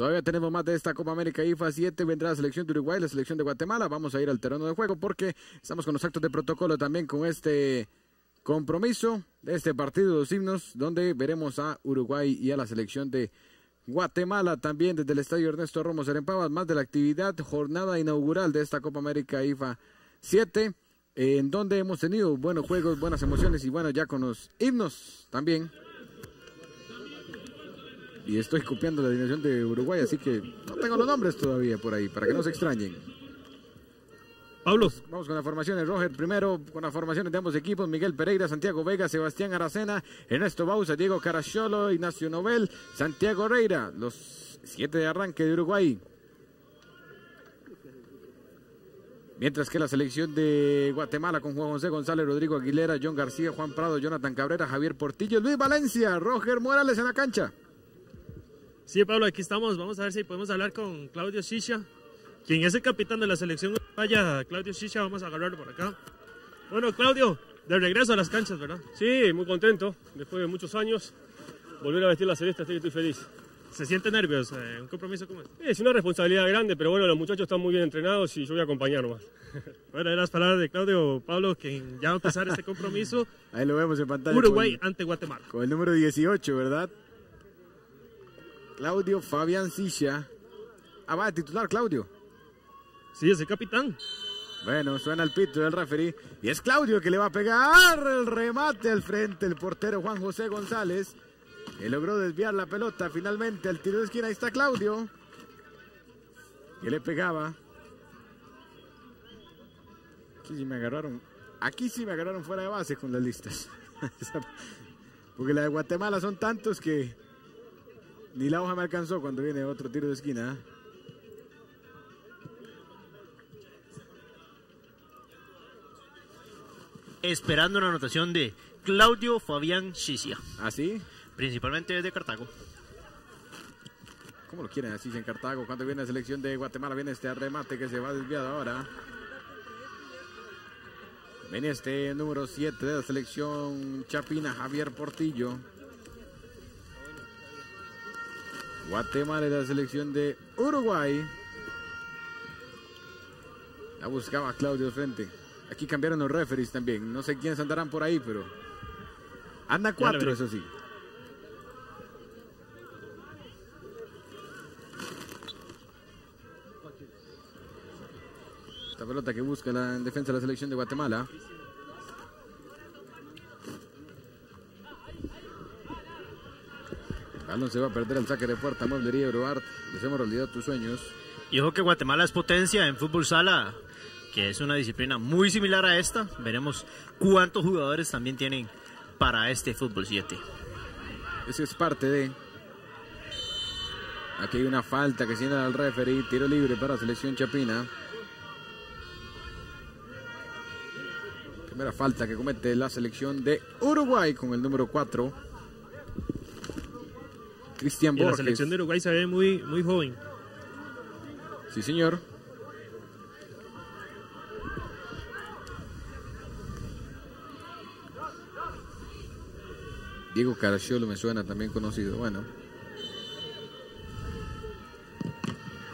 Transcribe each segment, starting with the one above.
Todavía tenemos más de esta Copa América IFA 7. Vendrá la selección de Uruguay, la selección de Guatemala. Vamos a ir al terreno de juego porque estamos con los actos de protocolo también con este compromiso de este partido de los himnos, donde veremos a Uruguay y a la selección de Guatemala también desde el estadio Ernesto Romo Serempavas. Más de la actividad, jornada inaugural de esta Copa América IFA 7, en donde hemos tenido buenos juegos, buenas emociones y bueno, ya con los himnos también y estoy copiando la alineación de Uruguay, así que no tengo los nombres todavía por ahí, para que no se extrañen. Pablo. Vamos con las formaciones, Roger. Primero con las formaciones de ambos equipos. Miguel Pereira, Santiago Vega, Sebastián Aracena, Ernesto Bausa, Diego Caracholo, Ignacio Nobel, Santiago Reira. Los siete de arranque de Uruguay. Mientras que la selección de Guatemala con Juan José González, Rodrigo Aguilera, John García, Juan Prado, Jonathan Cabrera, Javier Portillo, Luis Valencia, Roger Morales en la cancha. Sí, Pablo, aquí estamos. Vamos a ver si podemos hablar con Claudio Sisha, quien es el capitán de la selección Vaya, Claudio Sisha, vamos a agarrarlo por acá. Bueno, Claudio, de regreso a las canchas, ¿verdad? Sí, muy contento. Después de muchos años, volver a vestir la celeste, estoy feliz. ¿Se siente nervioso? ¿Un compromiso como este? Es una responsabilidad grande, pero bueno, los muchachos están muy bien entrenados y yo voy a acompañar más. bueno, eran las palabras de Claudio Pablo, quien ya va a empezar este compromiso. Ahí lo vemos en pantalla. Uruguay ante Guatemala. Con el número 18, ¿verdad? Claudio Fabián Sisha. Ah, va a titular Claudio. Sí, es el capitán. Bueno, suena el pito del referee. Y es Claudio que le va a pegar el remate al frente. El portero Juan José González. Que logró desviar la pelota finalmente al tiro de esquina. Ahí está Claudio. Que le pegaba. Aquí sí me agarraron. Aquí sí me agarraron fuera de base con las listas. Porque la de Guatemala son tantos que ni la hoja me alcanzó cuando viene otro tiro de esquina. Esperando una anotación de Claudio Fabián Sisia. ¿Ah, sí? Principalmente desde Cartago. ¿Cómo lo quieren así en Cartago? Cuando viene la selección de Guatemala, viene este remate que se va desviado ahora. Viene este número 7 de la selección Chapina, Javier Portillo. Guatemala y la selección de Uruguay. La buscaba Claudio frente. Aquí cambiaron los referees también. No sé quiénes andarán por ahí, pero. Anda cuatro, eso sí. Esta pelota que busca la en defensa de la selección de Guatemala. Balón se va a perder el saque de puerta, Mueblería Euroart. Les hemos realidad tus sueños. Y ojo que Guatemala es potencia en fútbol sala, que es una disciplina muy similar a esta. Veremos cuántos jugadores también tienen para este fútbol 7. Eso es parte de. Aquí hay una falta que señala al referee. Tiro libre para la selección chapina. Primera falta que comete la selección de Uruguay con el número 4. Cristian Borges. la selección de Uruguay se ve muy, muy joven. Sí, señor. Diego Caracciolo me suena también conocido. Bueno.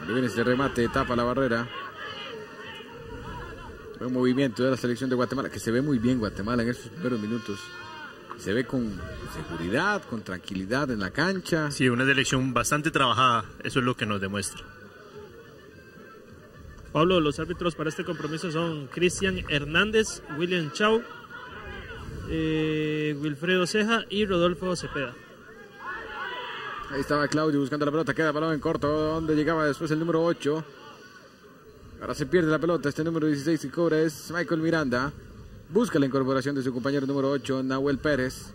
Ahí viene este remate, tapa la barrera. Un movimiento de la selección de Guatemala, que se ve muy bien Guatemala en estos primeros minutos se ve con seguridad, con tranquilidad en la cancha. Sí, una selección bastante trabajada, eso es lo que nos demuestra. Pablo, los árbitros para este compromiso son Cristian Hernández, William Chau, eh, Wilfredo Ceja y Rodolfo Cepeda. Ahí estaba Claudio buscando la pelota, queda balón en corto, donde llegaba después el número 8. Ahora se pierde la pelota, este número 16 que cobra es Michael Miranda. Busca la incorporación de su compañero número 8, Nahuel Pérez.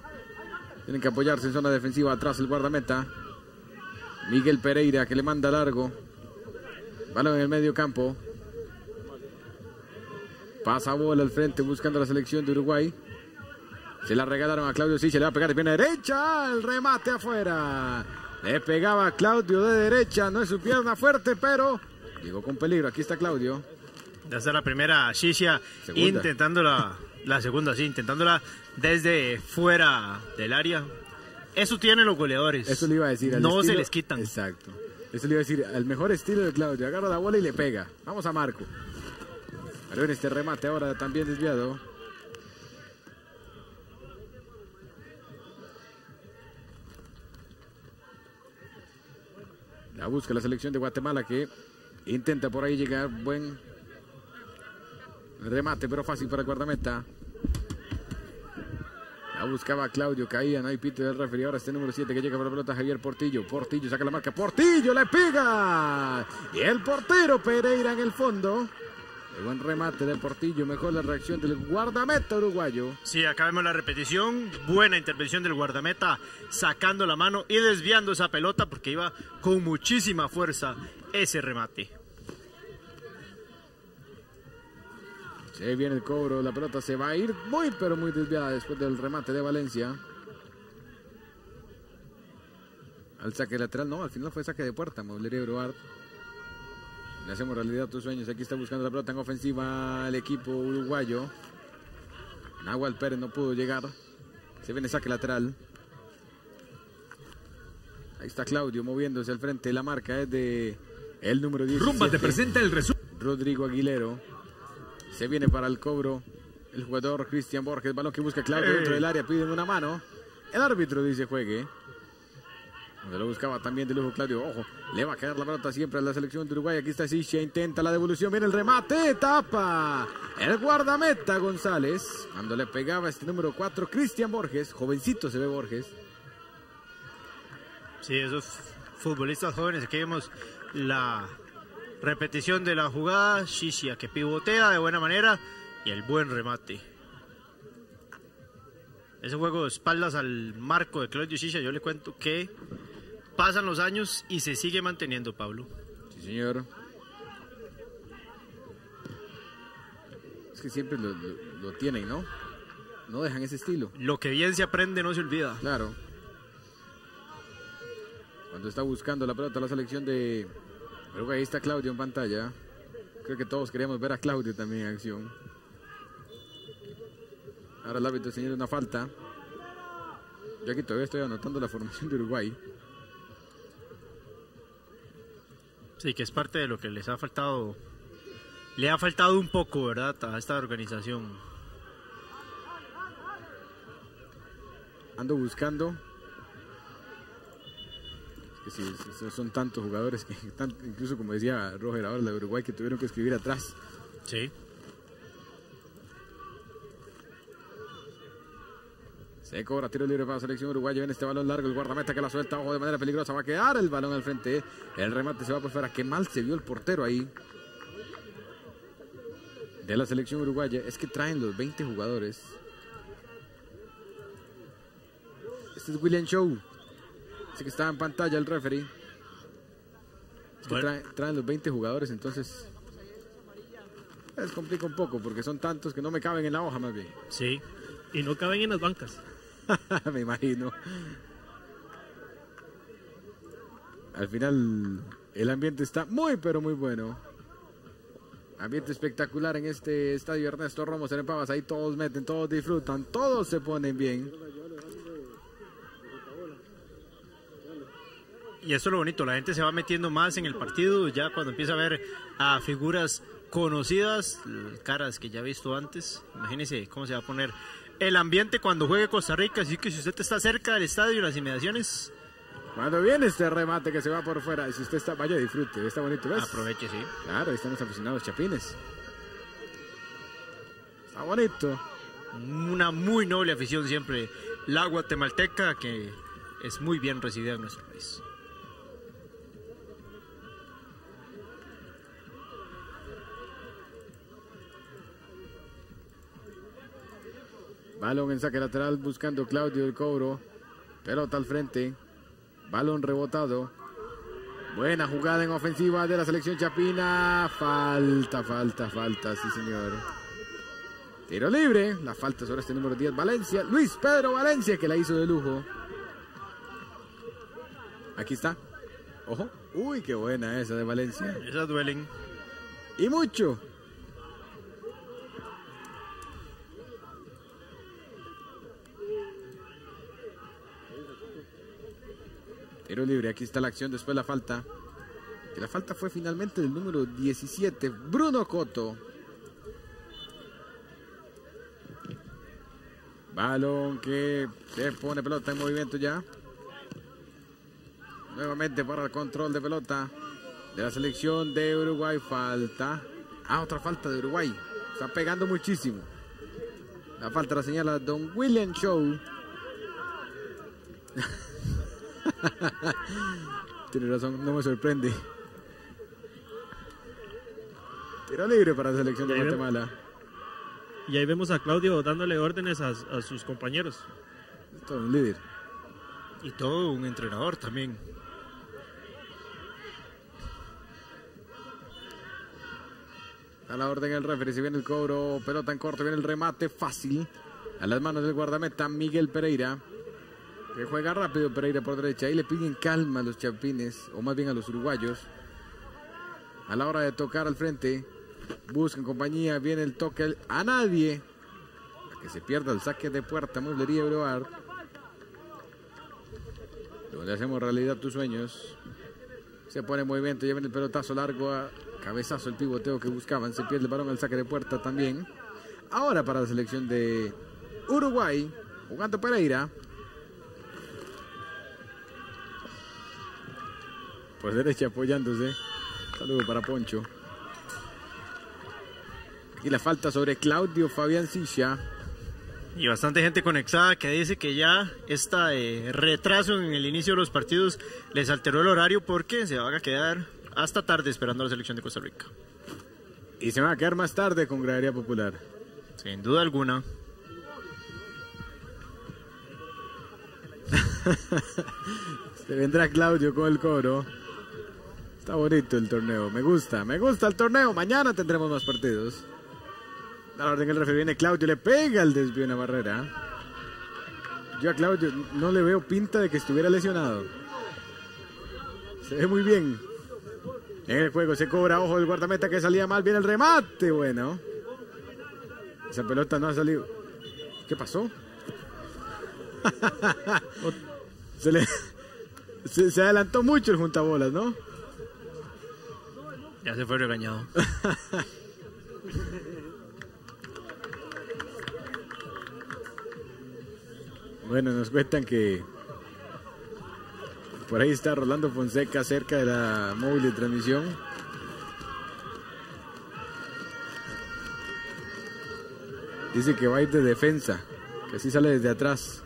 Tienen que apoyarse en zona defensiva atrás el guardameta. Miguel Pereira que le manda largo. Balón en el medio campo. Pasa bola al frente buscando la selección de Uruguay. Se la regalaron a Claudio se le va a pegar de pierna derecha. El remate afuera. Le pegaba a Claudio de derecha. No es su pierna fuerte, pero llegó con peligro. Aquí está Claudio. Esa la primera Shishia intentándola, la segunda sí, intentándola desde fuera del área. Eso tienen los goleadores. Eso le iba a decir. no se les quitan. Exacto. Eso le iba a decir, al mejor estilo de Claudio. Agarra la bola y le pega. Vamos a Marco. Pero en este remate ahora también desviado. La busca la selección de Guatemala que intenta por ahí llegar. Buen remate, pero fácil para el guardameta. La buscaba Claudio, caía, no hay pito del referee. Ahora este número 7 que llega por la pelota, Javier Portillo. Portillo saca la marca, Portillo le pega. Y el portero Pereira en el fondo. Buen remate de Portillo, mejor la reacción del guardameta uruguayo. Sí, acá vemos la repetición. Buena intervención del guardameta, sacando la mano y desviando esa pelota porque iba con muchísima fuerza ese remate. Se viene el cobro, la pelota se va a ir muy pero muy desviada después del remate de Valencia. Al saque lateral, no, al final fue saque de puerta, Moblería Bruart. Le hacemos realidad tus sueños. Aquí está buscando la pelota en ofensiva el equipo uruguayo. Nahual Pérez no pudo llegar. Se viene saque lateral. Ahí está Claudio moviéndose al frente. La marca es de el número 10. Rumba te presenta el resumen. Rodrigo Aguilero. Se viene para el cobro el jugador Cristian Borges. Balón que busca Claudio dentro del área. Piden una mano. El árbitro dice juegue. Donde lo buscaba también de lujo Claudio. Ojo, le va a quedar la pelota siempre a la selección de Uruguay. Aquí está Sicia, intenta la devolución. Viene el remate, tapa. El guardameta González. Cuando le pegaba este número 4, Cristian Borges. Jovencito se ve Borges. Sí, esos futbolistas jóvenes. Aquí vemos la repetición de la jugada. Shishia que pivotea de buena manera y el buen remate. Ese juego de espaldas al marco de Claudio Shishia, yo le cuento que pasan los años y se sigue manteniendo, Pablo. Sí, señor. Es que siempre lo, lo- lo tienen, ¿no? No dejan ese estilo. Lo que bien se aprende no se olvida. Claro. Cuando está buscando la pelota la selección de Uruguay, ahí está Claudio en pantalla. Creo que todos queríamos ver a Claudio también en acción. Ahora el árbitro señala una falta. Yo aquí todavía estoy anotando la formación de Uruguay. Sí, que es parte de lo que les ha faltado. Le ha faltado un poco, ¿verdad? A esta organización. Ando buscando. Que sí, son tantos jugadores que, tan- incluso como decía Roger ahora, la de Uruguay, que tuvieron que escribir atrás. Sí. Se cobra tiro libre para la selección uruguaya. Viene este balón largo. El guardameta que la suelta. Ojo de manera peligrosa. Va a quedar el balón al frente. El remate se va por fuera. Qué mal se vio el portero ahí. De la selección uruguaya. Es que traen los 20 jugadores. Este es William Show. Así que está en pantalla el referee. Es que Bueno. traen, traen los 20 jugadores. Entonces. Les complica un poco porque son tantos que no me caben en la hoja más bien. Sí. Y no caben en las bancas. Me imagino. Al final, el ambiente está muy, pero muy bueno. Ambiente espectacular en este estadio Ernesto Ramos en Pavas. Ahí todos meten, todos disfrutan, todos se ponen bien. Y eso es lo bonito, la gente se va metiendo más en el partido, ya cuando empieza a ver a figuras conocidas, caras que ya he visto antes, imagínense cómo se va a poner el ambiente cuando juegue Costa Rica, así que si usted está cerca del estadio y las inmediaciones, Cuando viene este remate que se va por fuera, si usted está, vaya, disfrute, está bonito, ¿ves? aproveche, sí. Claro, ahí están los aficionados chapines. Está bonito. Una muy noble afición siempre, la guatemalteca, que es muy bien recibida en nuestro país. Balón en saque lateral buscando Claudio el cobro. Pelota al frente. Balón rebotado. Buena jugada en ofensiva de la selección chapina. Falta, falta, falta, sí señor. Tiro libre. La falta sobre este número 10 Valencia. Luis Pedro Valencia que la hizo de lujo. Aquí está. Ojo. Uy, qué buena esa de Valencia. Esas duelen. Y mucho. Libre, aquí está la acción, después la falta. La falta fue finalmente del número 17, Bruno Coto. Balón que se pone pelota en movimiento ya. Nuevamente para el control de pelota de la selección de Uruguay. Falta. Ah, otra falta de Uruguay. Está pegando muchísimo. La falta la señala Don William Show. Tiene razón, no me sorprende. Tiro libre para la selección de Guatemala. Y ahí vemos a Claudio dándole órdenes a, a sus compañeros. Todo un líder. Y todo un entrenador también. A la orden el referee, si viene el cobro, pelota en corto, viene el remate fácil. A las manos del guardameta Miguel Pereira. Que juega rápido Pereira por derecha. Ahí le piden calma a los chapines, o más bien a los uruguayos. A la hora de tocar al frente, buscan compañía, viene el toque a nadie. A que se pierda el saque de puerta, Mueblería Euroar. Donde hacemos realidad tus sueños. Se pone en movimiento, llevan el pelotazo largo a cabezazo el pivoteo que buscaban. Se pierde el balón al saque de puerta también. Ahora para la selección de Uruguay, jugando Pereira. Por derecha apoyándose. Saludo para Poncho. Y la falta sobre Claudio Fabián Silla. Y bastante gente conectada que dice que ya este retraso en el inicio de los partidos les alteró el horario porque se van a quedar hasta tarde esperando a la selección de Costa Rica. Y se va a quedar más tarde con Gradería Popular. Sin duda alguna. Se vendrá Claudio con el coro. Está bonito el torneo, me gusta, me gusta el torneo. Mañana tendremos más partidos. La orden el referee viene Claudio, le pega el desvío en la barrera. Yo a Claudio no le veo pinta de que estuviera lesionado. Se ve muy bien. En el juego se cobra, ojo del guardameta que salía mal, viene el remate, bueno. Esa pelota no ha salido. ¿Qué pasó? se le se adelantó mucho el juntabolas, ¿no? Ya se fue regañado. Bueno, nos cuentan que por ahí está Rolando Fonseca cerca de la móvil de transmisión. Dice que va a ir de defensa, que así sale desde atrás.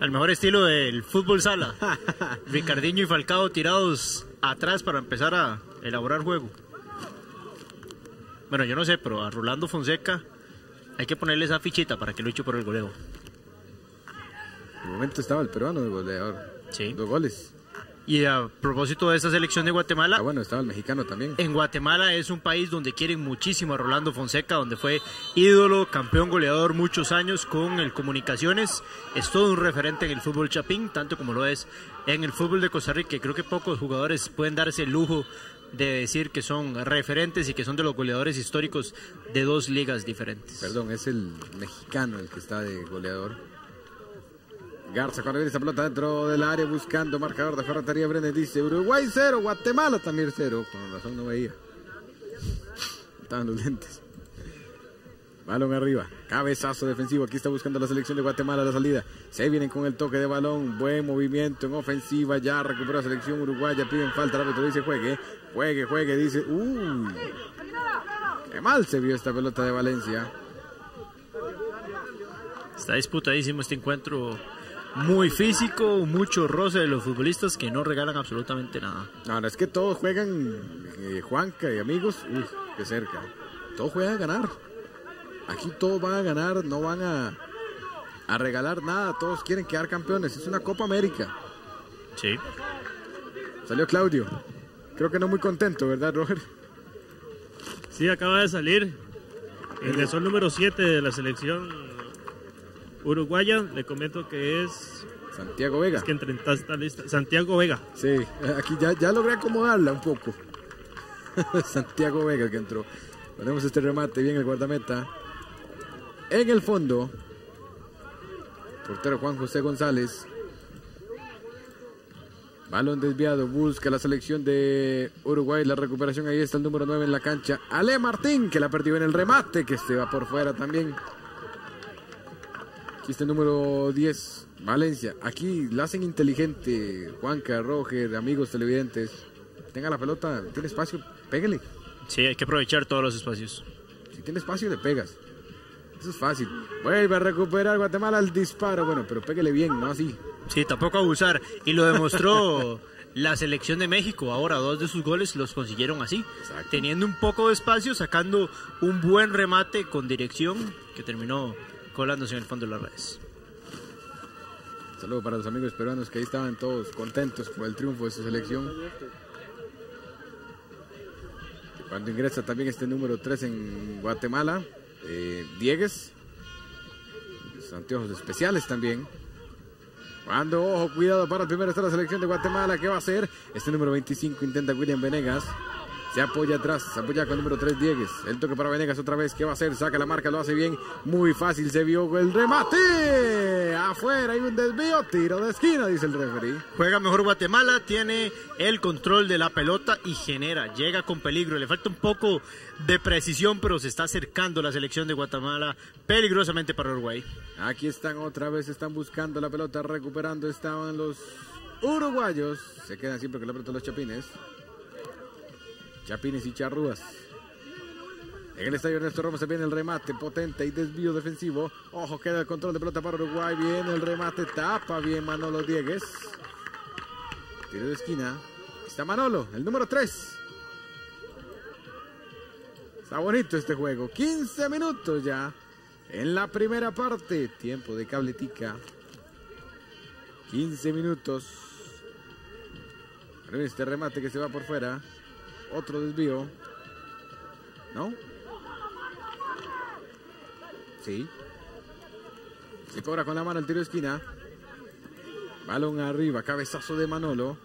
Al mejor estilo del fútbol sala. Ricardinho y Falcao tirados atrás para empezar a elaborar juego. Bueno, yo no sé, pero a Rolando Fonseca hay que ponerle esa fichita para que luche por el goleo. De momento estaba el peruano de goleador. Sí. Dos goles. Y a propósito de esta selección de Ah, Guatemala, bueno, estaba el mexicano también. en Guatemala es un país donde quieren muchísimo a Rolando Fonseca, donde fue ídolo, campeón goleador muchos años con el Comunicaciones. Es todo un referente en el fútbol chapín, tanto como lo es en el fútbol de Costa Rica. Creo que pocos jugadores pueden darse el lujo de decir que son referentes y que son de los goleadores históricos de dos ligas diferentes. Perdón, es el mexicano el que está de goleador. Garza viene esa pelota dentro del área buscando marcador de ferretería. Brenes dice Uruguay cero, Guatemala también cero. Con razón no veía. Estaban los lentes. Balón arriba. Cabezazo defensivo. Aquí está buscando la selección de Guatemala la salida. Se vienen con el toque de balón. Buen movimiento en ofensiva. Ya recuperó la selección uruguaya. Piden falta. El árbitro dice juegue. Juegue, juegue. Dice. Uy. Qué mal se vio esta pelota de Valencia. Está disputadísimo este encuentro. Muy físico, mucho roce de los futbolistas que no regalan absolutamente nada. No, es que todos juegan, eh, Juanca y amigos, uy, qué cerca. Todos juegan a ganar. Aquí todos van a ganar, no van a, a regalar nada, todos quieren quedar campeones. Es una Copa América. Sí. Salió Claudio. Creo que no muy contento, ¿verdad, Roger? Sí, acaba de salir. El sol número 7 de la selección uruguaya. Le comento que es. Santiago Vega. Es que entre esta lista. Santiago Vega. Sí, aquí ya, ya logré acomodarla un poco. Santiago Vega que entró. Ponemos este remate bien el guardameta. En el fondo, portero Juan José González. Balón desviado, busca la selección de Uruguay, la recuperación, ahí está el número 9 en la cancha, Ale Martín, que la perdió en el remate, que se va por fuera también. Aquí está el número 10, Valencia. Aquí la hacen inteligente, Juanca, Roger, amigos televidentes. Tenga la pelota, tiene espacio, pégale. Sí, hay que aprovechar todos los espacios. Si tiene espacio, le pegas. Eso es fácil. Vuelve a recuperar Guatemala el disparo. Bueno, pero pégale bien, no así. Sí, tampoco abusar. Y lo demostró la selección de México. Ahora dos de sus goles los consiguieron así. Exacto. Teniendo un poco de espacio, sacando un buen remate con dirección que terminó colándose en el fondo de las redes. Saludo para los amigos peruanos que ahí estaban todos contentos por el triunfo de su selección. Cuando ingresa también este número 3 en Guatemala, eh, Diegues. Los especiales también. Cuando, ojo, cuidado para el primero está la selección de Guatemala. ¿Qué va a hacer? Este número 25 intenta William Venegas. Se apoya atrás, se apoya con el número 3 Diegues. El toque para Venegas otra vez. ¿Qué va a hacer? Saca la marca, lo hace bien. Muy fácil, se vio el remate. Afuera hay un desvío, tiro de esquina, dice el referee. Juega mejor Guatemala, tiene el control de la pelota y genera, llega con peligro. Le falta un poco de precisión, pero se está acercando la selección de Guatemala peligrosamente para Uruguay. Aquí están otra vez, están buscando la pelota, recuperando. Estaban los uruguayos. Se quedan siempre con la pelota los chapines. Chapines y charrúas. En el estadio Ernesto Ramos se viene el remate potente y desvío defensivo. Ojo, queda el control de pelota para Uruguay. Viene el remate, tapa bien Manolo Diegues. Tiro de esquina. Está Manolo, el número 3. Está bonito este juego. 15 minutos ya. En la primera parte, tiempo de cabletica. 15 minutos. Este remate que se va por fuera. Otro desvío. ¿No? Sí. Se cobra con la mano el tiro esquina. Balón arriba, cabezazo de Manolo.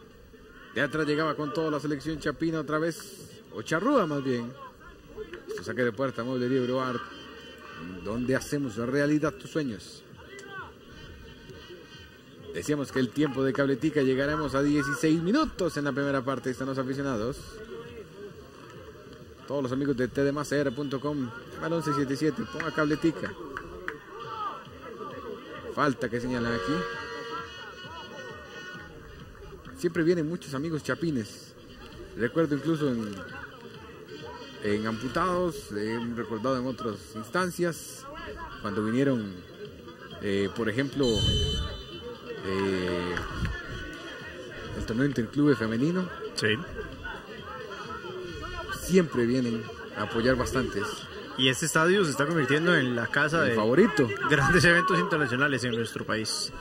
De atrás llegaba con toda la selección Chapina otra vez. O Charrúa más bien. Esto saque de puerta, mueblería Uruguay. ¿Dónde hacemos realidad tus sueños? Decíamos que el tiempo de cabletica llegaremos a 16 minutos en la primera parte. Están los aficionados. Todos los amigos de tdmasr.com. Al 1177. Ponga cabletica. Falta que señalan aquí. Siempre vienen muchos amigos chapines. Recuerdo incluso en, en amputados, he recordado en otras instancias, cuando vinieron, eh, por ejemplo, eh, el torneo interclube femenino, Sí. Siempre vienen a apoyar bastantes. Y este estadio se está convirtiendo en la casa El de favorito. grandes eventos internacionales en nuestro país.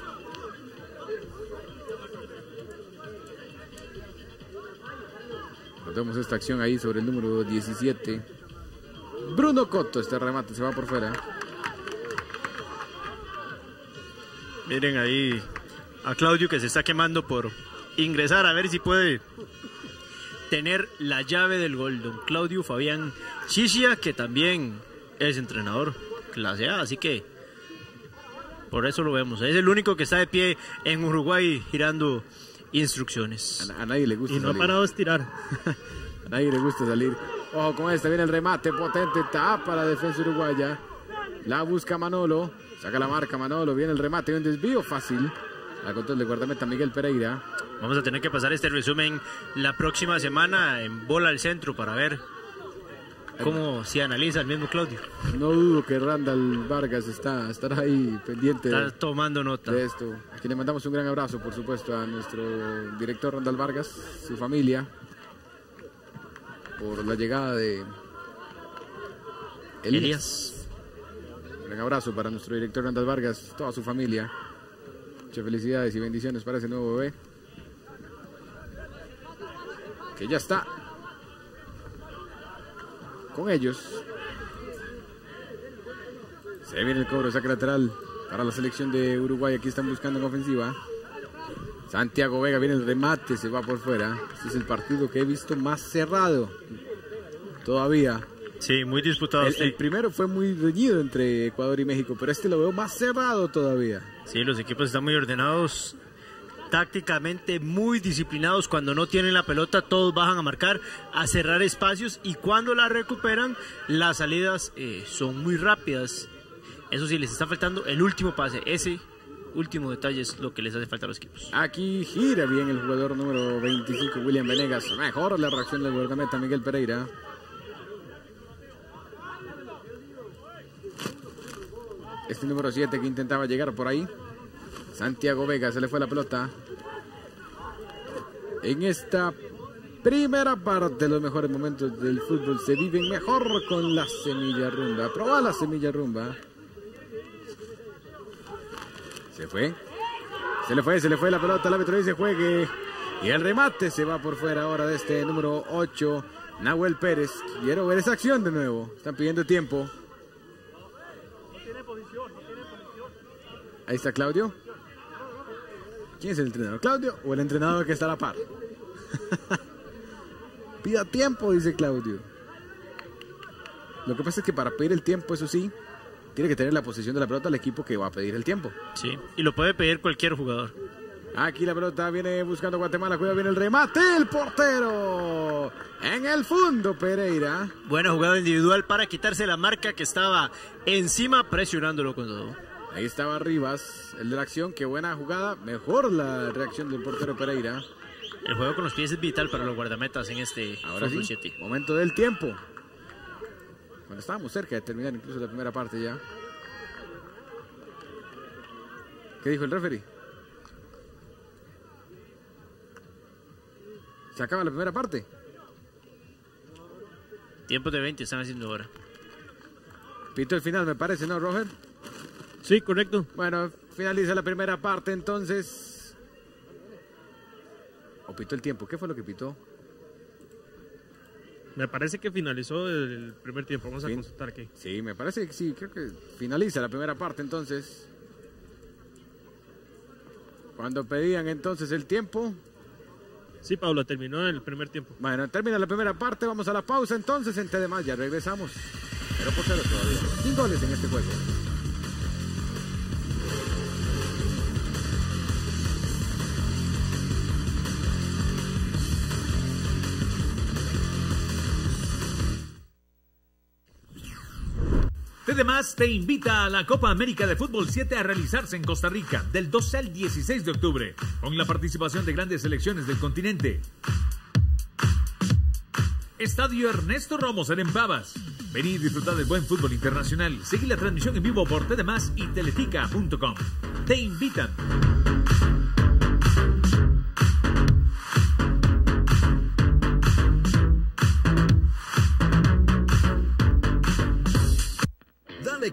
Notamos esta acción ahí sobre el número 17. Bruno Cotto, este remate se va por fuera. Miren ahí a Claudio que se está quemando por ingresar a ver si puede tener la llave del gol. Don Claudio Fabián Chichia, que también es entrenador clase A, así que por eso lo vemos. Es el único que está de pie en Uruguay girando instrucciones. A, a nadie le gusta Y no ha parado de estirar. A nadie le gusta salir. Ojo con este, viene el remate potente, tapa la defensa uruguaya. La busca Manolo, saca la marca Manolo, viene el remate, un desvío fácil. La control de guardameta Miguel Pereira. Vamos a tener que pasar este resumen la próxima semana en Bola al Centro para ver cómo se analiza el mismo Claudio. No dudo que Randall Vargas está, estará ahí pendiente Está de, tomando nota. de esto. Aquí le mandamos un gran abrazo, por supuesto, a nuestro director Randall Vargas, su familia, por la llegada de Elías. Elías. Un gran abrazo para nuestro director Randall Vargas, toda su familia. Muchas felicidades y bendiciones para ese nuevo bebé. Que ya está con ellos. Se viene el cobro, saque lateral para la selección de Uruguay. Aquí están buscando en ofensiva. Santiago Vega viene el remate, se va por fuera. Este es el partido que he visto más cerrado todavía. Sí, muy disputado. El, sí. el primero fue muy reñido entre Ecuador y México, pero este lo veo más cerrado todavía. Sí, los equipos están muy ordenados. Tácticamente muy disciplinados. Cuando no tienen la pelota, todos bajan a marcar, a cerrar espacios y cuando la recuperan, las salidas eh, son muy rápidas. Eso sí, les está faltando el último pase. Ese último detalle es lo que les hace falta a los equipos. Aquí gira bien el jugador número 25, William Venegas. Mejor la reacción del guardameta Miguel Pereira. Este número 7 que intentaba llegar por ahí. Santiago Vega se le fue la pelota. En esta primera parte, los mejores momentos del fútbol se viven mejor con la semilla rumba. Proba la semilla rumba. Se fue. Se le fue, se le fue la pelota. El árbitro dice juegue. Y el remate se va por fuera ahora de este número 8, Nahuel Pérez. Quiero ver esa acción de nuevo. Están pidiendo tiempo. Ahí está Claudio. ¿Quién es el entrenador? ¿Claudio o el entrenador que está a la par? Pida tiempo, dice Claudio. Lo que pasa es que para pedir el tiempo, eso sí, tiene que tener la posición de la pelota el equipo que va a pedir el tiempo. Sí, y lo puede pedir cualquier jugador. Aquí la pelota viene buscando Guatemala. Cuidado, viene el remate. El portero. En el fondo, Pereira. Buena jugada individual para quitarse la marca que estaba encima, presionándolo con todo. Ahí estaba Rivas, el de la acción. Qué buena jugada. Mejor la reacción del portero Pereira. El juego con los pies es vital para los guardametas en este Ahora sí, fútbol 7. momento del tiempo. Bueno, estábamos cerca de terminar incluso la primera parte ya. ¿Qué dijo el referee? Se acaba la primera parte. Tiempos de 20 están haciendo ahora. Pito el final, me parece, ¿no, Roger? Sí, correcto. Bueno, finaliza la primera parte entonces. ¿O pitó el tiempo? ¿Qué fue lo que pitó? Me parece que finalizó el primer tiempo. Vamos a consultar aquí. Sí, me parece que sí, creo que finaliza la primera parte entonces. Cuando pedían entonces el tiempo. Sí, Pablo, terminó el primer tiempo. Bueno, termina la primera parte, vamos a la pausa entonces en T de más, ya regresamos. Pero por cero todavía. Sin goles en este juego. TDMás te invita a la Copa América de Fútbol 7 a realizarse en Costa Rica del 12 al 16 de octubre, con la participación de grandes selecciones del continente. Estadio Ernesto Ramos en Empavas. Vení y disfrutar del buen fútbol internacional. Seguí la transmisión en vivo por TDMás y teletica.com. Te invitan.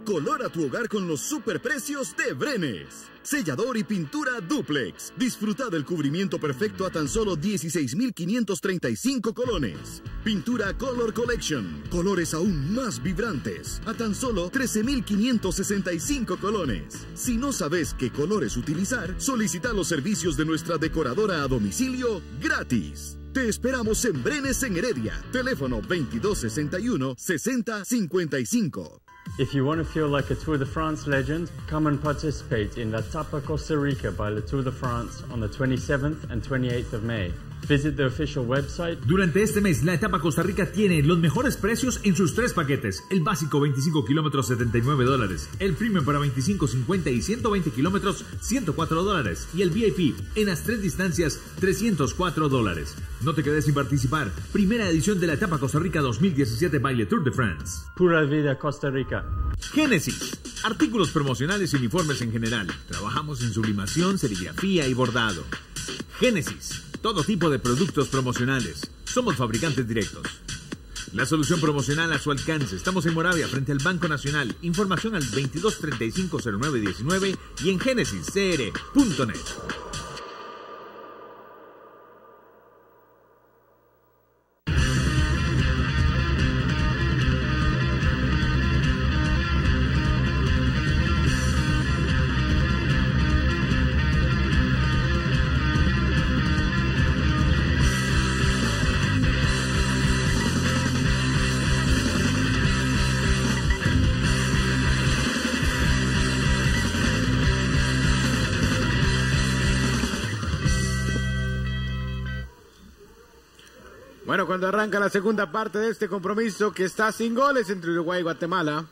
Color a tu hogar con los superprecios de Brenes. Sellador y pintura duplex. Disfruta del cubrimiento perfecto a tan solo 16,535 colones. Pintura Color Collection. Colores aún más vibrantes. A tan solo 13,565 colones. Si no sabes qué colores utilizar, solicita los servicios de nuestra decoradora a domicilio gratis. Te esperamos en Brenes en Heredia. Teléfono 2261-6055. If you want to feel like a Tour de France legend, come and participate in La Tapa Costa Rica by the Tour de France on the 27th and 28th of May. Visit the official website Durante este mes, la etapa Costa Rica tiene los mejores precios en sus tres paquetes. El básico 25 kilómetros 79 dólares, el premium para 25, 50 y 120 kilómetros 104 dólares y el VIP en las tres distancias 304 dólares. No te quedes sin participar. Primera edición de la etapa Costa Rica 2017 Baile Tour de France. Pura Vida Costa Rica. Génesis. Artículos promocionales y uniformes en general. Trabajamos en sublimación, serigrafía y bordado. Génesis. Todo tipo de productos promocionales. Somos fabricantes directos. La solución promocional a su alcance. Estamos en Moravia, frente al Banco Nacional. Información al 22350919 y en genesiscr.net. cuando arranca la segunda parte de este compromiso que está sin goles entre Uruguay y Guatemala.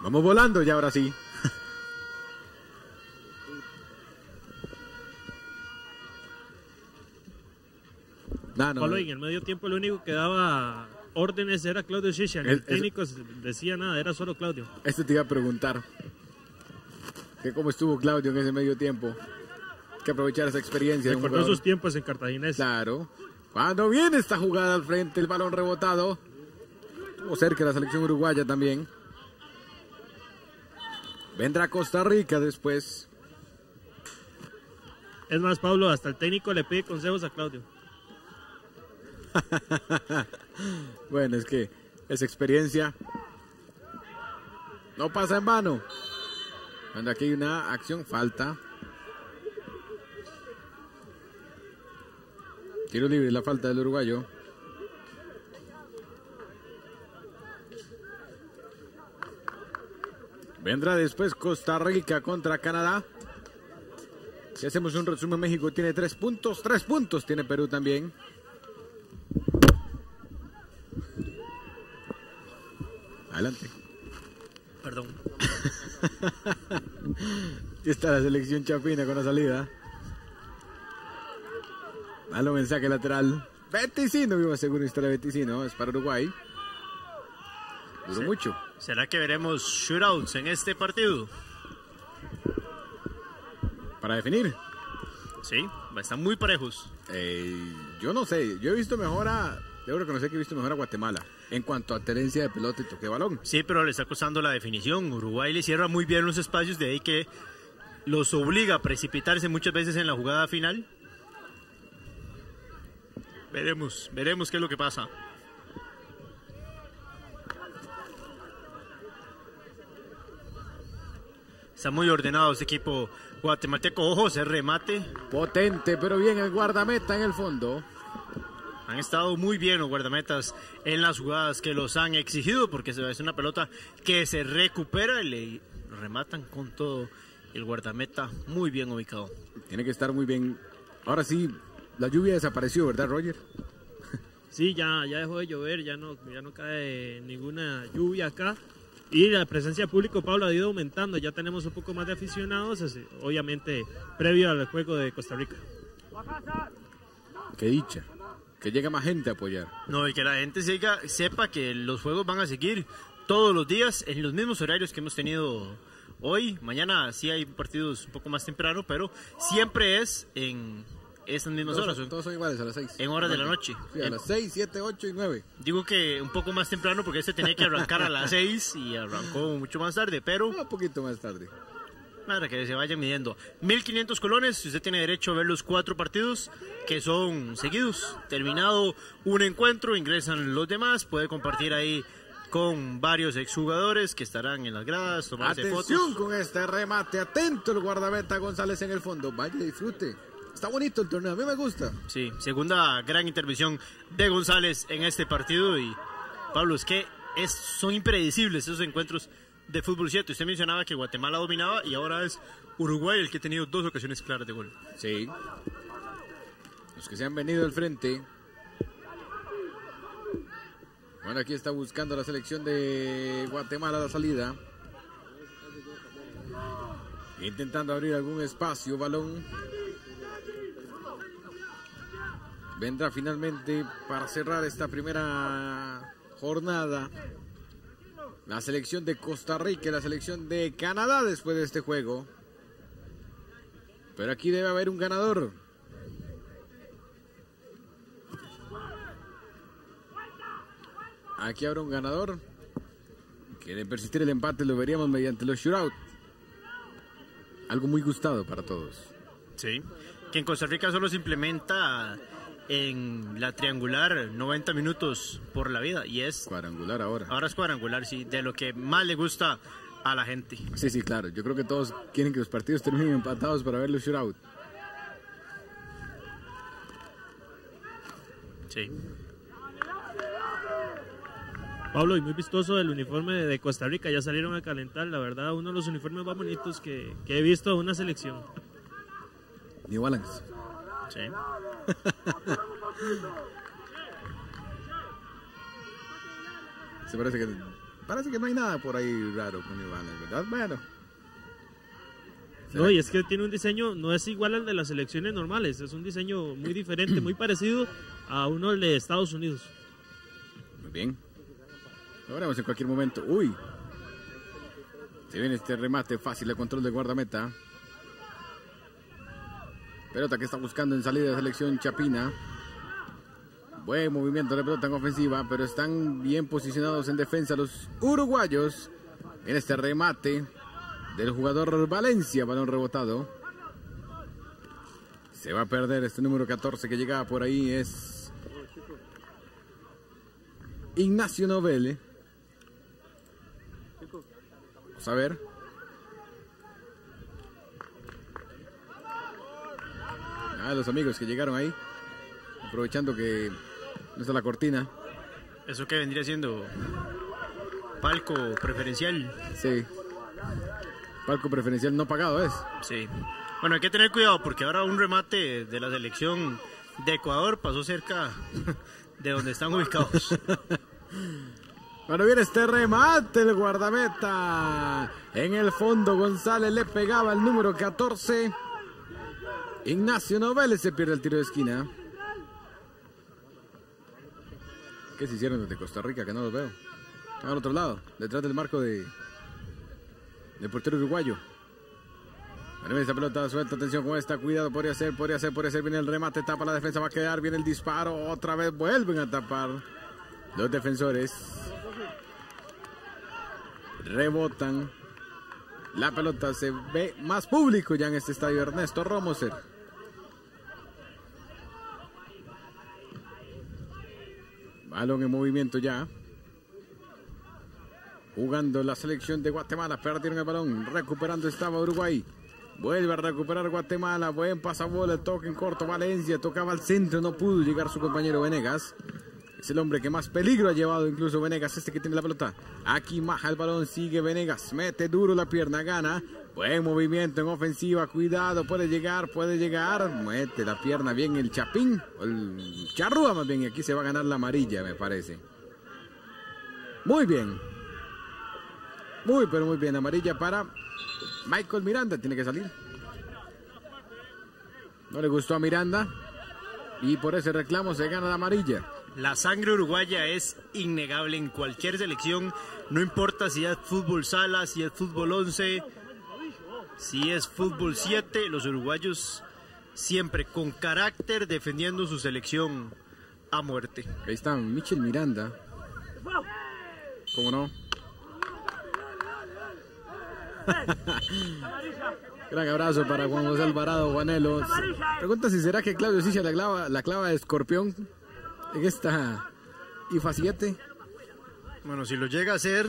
Vamos volando ya ahora sí. No, no, Pablo, en el medio tiempo el único que daba órdenes era Claudio Shisha. El- técnico decía nada, era solo Claudio. Esto te iba a preguntar. Que cómo estuvo Claudio en ese medio tiempo. Que aprovechar esa experiencia. Recordó sus tiempos en Cartaginés. Claro. Cuando viene esta jugada al frente, el balón rebotado. Estuvo cerca la selección uruguaya también. Vendrá Costa Rica después. Es más, Pablo, hasta el técnico le pide consejos a Claudio. Bueno, es que esa experiencia no pasa en vano. Cuando aquí hay una acción, falta. Tiro libre, la falta del uruguayo. Vendrá después Costa Rica contra Canadá. Si hacemos un resumen, México tiene tres puntos. Tres puntos tiene Perú también. Adelante. Perdón. Aquí está la selección chapina con la salida. Balón en saque lateral. Beticino, vivo seguro instala Beticino. Es para Uruguay. Duró Sí. mucho. ¿Será que veremos shootouts en este partido? Para definir. Sí, están muy parejos. eh, yo no sé. Yo he visto mejor a. Debo reconocer que he visto mejor a Guatemala. En cuanto a tenencia de pelota y toque de balón. Sí, pero le está costando la definición. Uruguay le cierra muy bien los espacios, de ahí que los obliga a precipitarse muchas veces en la jugada final. Veremos, veremos qué es lo que pasa. Está muy ordenado este equipo guatemalteco. Ojo, ese remate. Potente, pero bien el guardameta en el fondo. Han estado muy bien los guardametas en las jugadas que los han exigido porque es una pelota que se recupera y le rematan con todo el guardameta muy bien ubicado. Tiene que estar muy bien. Ahora sí, la lluvia desapareció, ¿verdad, Roger? Sí, ya, ya dejó de llover, ya no, ya no cae ninguna lluvia acá. Y la presencia de público, Pablo, ha ido aumentando. Ya tenemos un poco más de aficionados, así, obviamente, previo al juego de Costa Rica. Qué dicha. Que llega más gente a apoyar. No, y que la gente siga, sepa que los juegos van a seguir todos los días en los mismos horarios que hemos tenido hoy. Mañana sí hay partidos un poco más temprano, pero siempre es en esas mismas horas. Todos, todos son iguales a las 6. En horas de la noche. Sí, a las 6, 7, 8 y 9. Digo que un poco más temprano porque este tenía que arrancar a las 6 y arrancó mucho más tarde, pero Un poquito más tarde. para que se vayan midiendo. 1500 colones, usted tiene derecho a ver los cuatro partidos que son seguidos. Terminado un encuentro, ingresan los demás, puede compartir ahí con varios exjugadores que estarán en las gradas, tomarse Atención fotos. con este remate. Atento el guardameta González en el fondo. Vaya, disfrute. Está bonito el torneo. A mí me gusta. Sí, segunda gran intervención de González en este partido y Pablo, es que es, son impredecibles esos encuentros de fútbol 7. Usted mencionaba que Guatemala dominaba y ahora es Uruguay el que ha tenido dos ocasiones claras de gol. Sí. Los que se han venido al frente. Bueno, aquí está buscando la selección de Guatemala la salida. Intentando abrir algún espacio, balón. Vendrá finalmente para cerrar esta primera jornada. La selección de Costa Rica y la selección de Canadá después de este juego. Pero aquí debe haber un ganador. Aquí habrá un ganador. Que de persistir el empate lo veríamos mediante los shootout. Algo muy gustado para todos. Sí. Que en Costa Rica solo se implementa en la triangular 90 minutos por la vida y es Cuadrangular ahora. ahora es cuadrangular, sí, de lo que más le gusta a la gente. Sí, sí, claro. Yo creo que todos quieren que los partidos terminen empatados para ver los shootout. Sí. Pablo, y muy vistoso el uniforme de Costa Rica, ya salieron a calentar, la verdad, uno de los uniformes más bonitos que, que he visto de una selección. New Balance. Sí. Se parece que parece que no hay nada por ahí raro con Iván, ¿verdad? Bueno. No, y es que tiene un diseño, no es igual al de las elecciones normales, es un diseño muy diferente, muy parecido a uno de Estados Unidos. Muy bien. Lo veremos en cualquier momento. Uy. Se viene este remate fácil de control de guardameta. Pelota que está buscando en salida de selección Chapina. Buen movimiento de pelota en ofensiva, pero están bien posicionados en defensa los uruguayos en este remate del jugador Valencia, balón rebotado. Se va a perder este número 14 que llegaba por ahí, es Ignacio Novelle. Vamos a ver. Ah, los amigos que llegaron ahí, aprovechando que no está la cortina. Eso que vendría siendo palco preferencial. Sí. Palco preferencial no pagado es. Sí. Bueno, hay que tener cuidado porque ahora un remate de la selección de Ecuador pasó cerca de donde están ubicados. Cuando viene este remate, el guardameta. En el fondo, González le pegaba el número 14. Ignacio Novelle se pierde el tiro de esquina. ¿Qué se hicieron desde Costa Rica? Que no los veo. Al otro lado, detrás del marco de del portero uruguayo. Bueno, esta pelota suelta, atención con esta, cuidado, podría ser, podría ser, podría ser, viene el remate, tapa la defensa, va a quedar, viene el disparo, otra vez vuelven a tapar los defensores. Rebotan. La pelota se ve más público ya en este estadio Ernesto Romoser. Balón en movimiento ya. Jugando la selección de Guatemala. Perdieron el balón. Recuperando estaba Uruguay. Vuelve a recuperar Guatemala. Buen pasabola. Toque en corto. Valencia tocaba al centro. No pudo llegar su compañero Venegas. Es el hombre que más peligro ha llevado incluso Venegas. Este que tiene la pelota. Aquí maja el balón. Sigue Venegas. Mete duro la pierna. Gana. Buen movimiento en ofensiva. Cuidado. Puede llegar. Puede llegar. Mete la pierna bien el Chapín. El Charrúa más bien. Y aquí se va a ganar la amarilla me parece. Muy bien. Muy, pero muy bien. Amarilla para Michael Miranda. Tiene que salir. No le gustó a Miranda. Y por ese reclamo se gana la amarilla. La sangre uruguaya es innegable en cualquier selección. No importa si es fútbol sala, si es fútbol 11, si es fútbol 7. Los uruguayos siempre con carácter defendiendo su selección a muerte. Ahí está Michel Miranda. ¿Cómo no? Gran abrazo para Juan José Alvarado, Juanelo. Pregunta si será que Claudio Sicha la clava, la clava de escorpión en esta IFA 7. Bueno, si lo llega a hacer,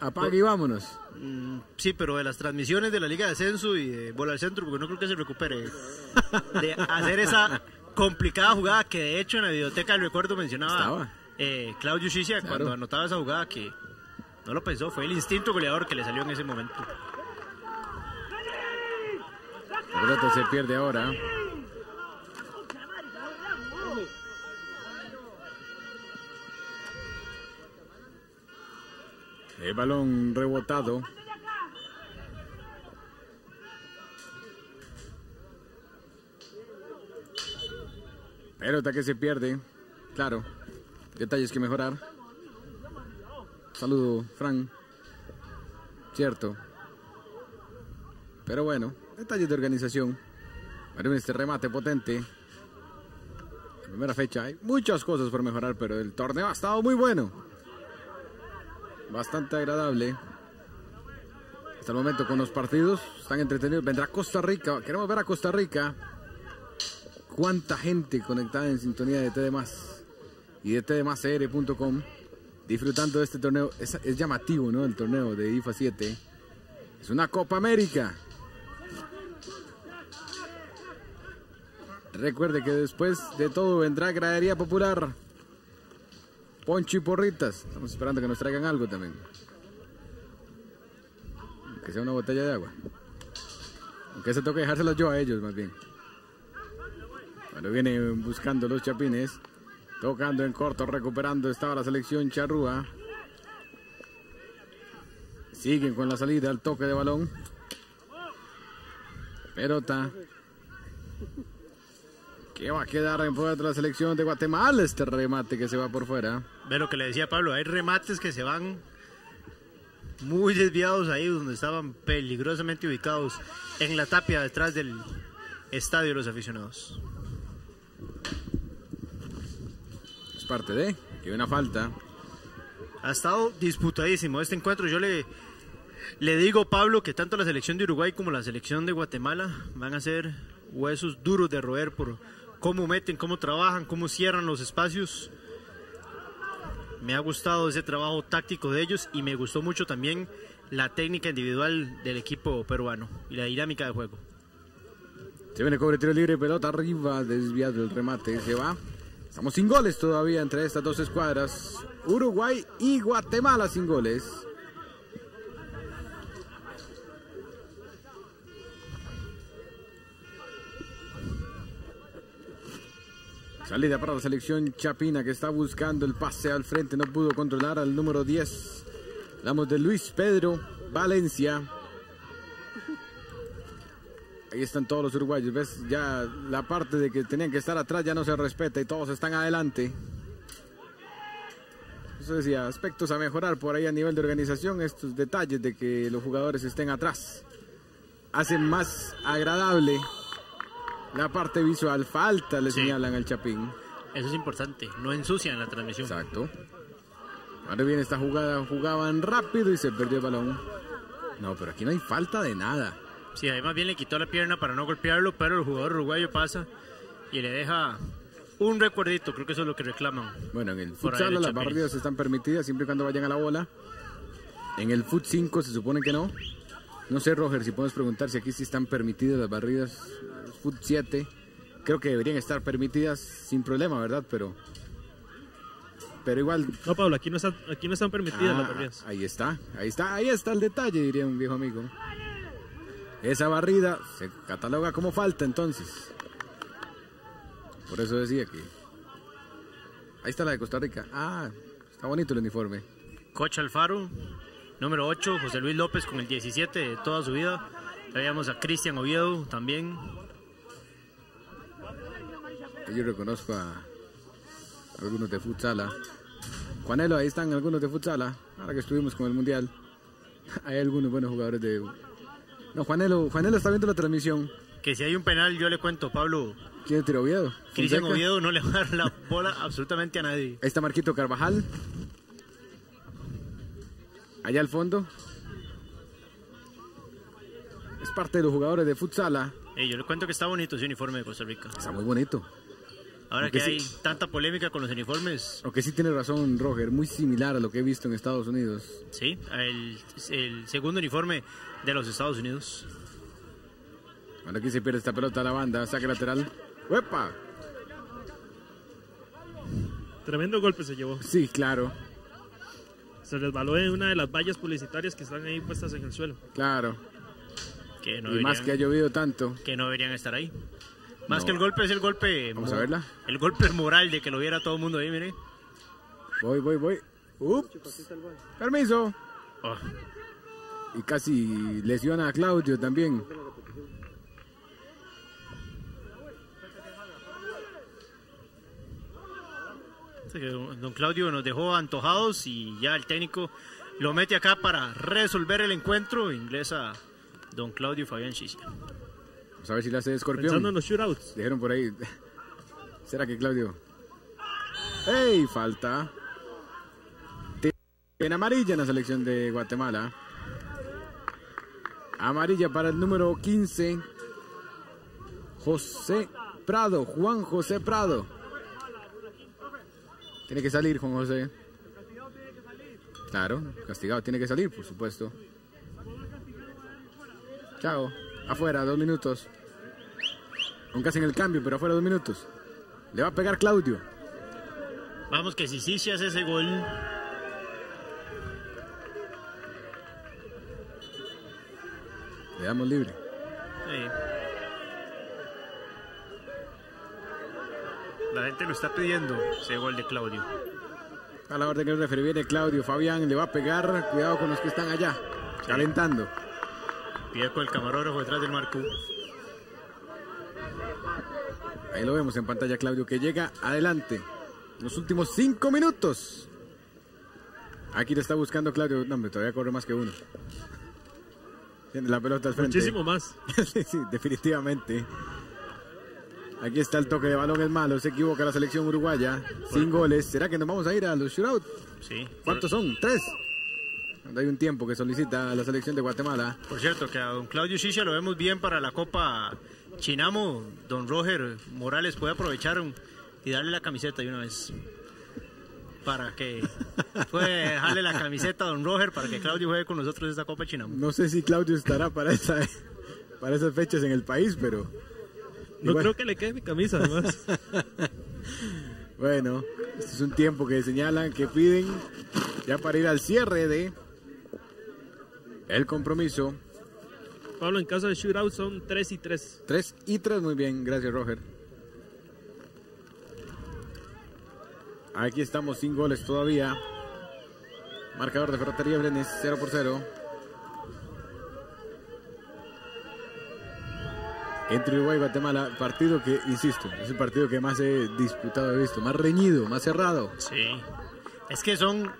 Apague y vámonos. mm, sí, pero de las transmisiones de la Liga de Ascenso y de Bola al Centro, porque no creo que se recupere. De hacer esa complicada jugada que de hecho en la biblioteca del recuerdo mencionaba eh, Claudio Claro. cuando anotaba esa jugada que no lo pensó, fue el instinto goleador que le salió en ese momento. La pelota se pierde ahora. El balón rebotado. Pelota que se pierde. Claro. Detalles que mejorar. Saludo, Fran. Cierto. Pero bueno, detalles de organización. Este remate potente. Primera fecha. Hay muchas cosas por mejorar, pero el torneo ha estado muy bueno. Bastante agradable. Hasta el momento con los partidos. Están entretenidos. Vendrá Costa Rica. Queremos ver a Costa Rica. Cuánta gente conectada en sintonía de TD Más y de tdmascr.com disfrutando de este torneo. Es, es llamativo, ¿no? El torneo de IFA 7. Es una Copa América. Recuerde que después de todo vendrá Gradería Popular. Poncho y porritas. Estamos esperando que nos traigan algo también. Que sea una botella de agua. Aunque se toque dejárselas yo a ellos, más bien. Cuando vienen buscando los chapines. Tocando en corto, recuperando. Estaba la selección charrúa. Siguen con la salida, el toque de balón. Pelota. Que va a quedar en poder de la selección de Guatemala este remate que se va por fuera. Ve lo que le decía Pablo, hay remates que se van muy desviados ahí donde estaban peligrosamente ubicados en la tapia detrás del estadio de los aficionados. Es parte de que una falta. Ha estado disputadísimo este encuentro. Yo le, le digo, Pablo, que tanto la selección de Uruguay como la selección de Guatemala van a ser huesos duros de roer por cómo meten, cómo trabajan, cómo cierran los espacios. Me ha gustado ese trabajo táctico de ellos y me gustó mucho también la técnica individual del equipo peruano y la dinámica de juego. Se viene cobre tiro libre, pelota arriba, desviado el remate, se va. Estamos sin goles todavía entre estas dos escuadras. Uruguay y Guatemala sin goles. Salida para la selección Chapina que está buscando el pase al frente. No pudo controlar al número 10. Hablamos de Luis Pedro Valencia. Ahí están todos los uruguayos. ¿Ves? Ya la parte de que tenían que estar atrás ya no se respeta y todos están adelante. Eso decía, aspectos a mejorar por ahí a nivel de organización. Estos detalles de que los jugadores estén atrás. Hacen más agradable la parte visual. Falta, le Sí. señalan al Chapín. Eso es importante, no ensucian la transmisión. Exacto. Ahora viene esta jugada, jugaban rápido y se perdió el balón. No, pero aquí no hay falta de nada. Sí, además bien le quitó la pierna para no golpearlo, pero el jugador uruguayo pasa y le deja un recuerdito, creo que eso es lo que reclaman. Bueno, en el futsal las barridas están permitidas siempre y cuando vayan a la bola. En el fut 5 se supone que no. No sé, Roger, si puedes preguntar si aquí sí están permitidas las barridas. Fut 7 creo que deberían estar permitidas sin problema, ¿verdad? Pero pero igual No, Pablo, aquí no están, aquí no están permitidas Ah, las barridas. ahí está, ahí está, ahí está el detalle, diría un viejo amigo. Esa barrida se cataloga como falta entonces. Por eso decía que. Ahí está la de Costa Rica. Ah, está bonito el uniforme. Coach Alfaro, número 8, José Luis López con el 17 de toda su vida. Traíamos a Cristian Oviedo también. Yo reconozco a algunos de futsala. Juanelo, ahí están algunos de futsala. Ahora que estuvimos con el mundial. Hay algunos buenos jugadores de. No, Juanelo, Juanelo está viendo la transmisión. Que si hay un penal, yo le cuento, Pablo, ¿Quién tira Oviedo? Cristian. Oviedo no le va a dar la bola absolutamente a nadie. Ahí está Marquito Carvajal. Allá al fondo. Es parte de los jugadores de futsala. Eh, yo le cuento que está bonito ese uniforme de Costa Rica. Está muy bonito. Ahora que sí. hay tanta polémica con los uniformes, Aunque sí tiene razón Roger, muy similar a lo que he visto en Estados Unidos. sí, el, el segundo uniforme de los Estados Unidos. Cuando aquí se pierde esta pelota a la banda, saque lateral. ¡Uepa! Tremendo golpe se llevó. Sí, claro, Se resbaló en una de las vallas publicitarias que están ahí puestas en el suelo. claro. Que no, y más que ha llovido tanto. que no deberían estar ahí. Más No. que el golpe es el golpe. Vamos mo- a verla. El golpe moral de que lo viera todo el mundo ahí, mire. Voy, voy, voy. Ups. Permiso. Oh, Y casi lesiona a Claudio también. que don Claudio nos dejó antojados y ya el técnico lo mete acá para resolver el encuentro. Inglesa don Claudio Fabián Chicha. Vamos a ver si le hace escorpión. Pensando en los shootouts. Dijeron por ahí. ¿Será que Claudio? ¡Ey! Falta. En amarilla en la selección de Guatemala. Amarilla para el número 15. José Prado. Juan José Prado. Tiene que salir, Juan José. Claro, castigado. Tiene que salir, por supuesto. Chao. Afuera, dos minutos. Nunca hacen el cambio, pero afuera dos minutos. Le va a pegar Claudio. Vamos que si sí se hace ese gol, Le damos libre. La gente lo está pidiendo, ese gol de Claudio. A la orden que el referee viene Claudio Fabián, le va a pegar. Cuidado con los que están allá, calentando. Pide con el camarógrafo detrás del marco. Ahí lo vemos en pantalla, Claudio, que llega adelante. Los últimos cinco minutos. Aquí le está buscando Claudio. No, hombre, todavía corre más que uno. Tiene la pelota al frente. Muchísimo más. sí, sí, definitivamente. Aquí está el toque de balón, es malo. Se equivoca la selección uruguaya. Sin goles. ¿Será que nos vamos a ir a los shootouts? Sí. ¿Cuántos son? ¿Tres? Hay un tiempo que solicita la selección de Guatemala. Por cierto, que a don Claudio Shisha lo vemos bien para la Copa Chinamo. Don Roger Morales puede aprovechar un- y darle la camiseta de una vez. Para que puede dejarle la camiseta a don Roger para que Claudio juegue con nosotros esta Copa Chinamo. No sé si Claudio estará para, esa, para esas fechas en el país, pero No Igual. creo que le quede mi camisa, además. bueno, este es un tiempo que señalan, que piden ya para ir al cierre de el compromiso. Pablo, en caso de shootout son 3 y 3. 3 y 3, muy bien, gracias Roger. Aquí estamos sin goles todavía. Marcador de Ferretería Brenes, 0 por 0. Entre Uruguay y Guatemala, partido que, insisto, es el partido que más he disputado, he visto, más reñido, más cerrado. Sí. Es que son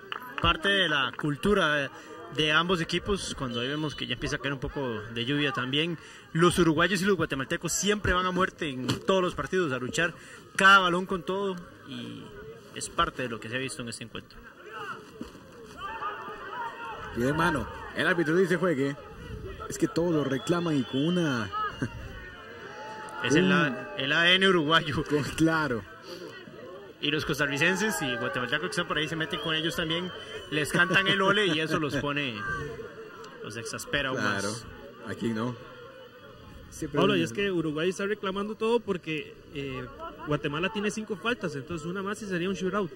parte de la cultura de, ambos equipos. Cuando ahí vemos que ya empieza a caer un poco de lluvia también. Los uruguayos y los guatemaltecos siempre van a muerte en todos los partidos, a luchar cada balón con todo. Y es parte de lo que se ha visto en este encuentro. Y de mano, el árbitro dice juegue. Es que todos lo reclaman y con una. Es el, A- el ADN uruguayo. claro. Y los costarricenses y guatemaltecos que están por ahí se meten con ellos también. Les cantan el ole y eso los pone. Los exaspera aún Claro. más. Aquí no. Siempre Pablo, y es que Uruguay está reclamando todo porque eh, Guatemala tiene 5 faltas, entonces una más y sería un shootout.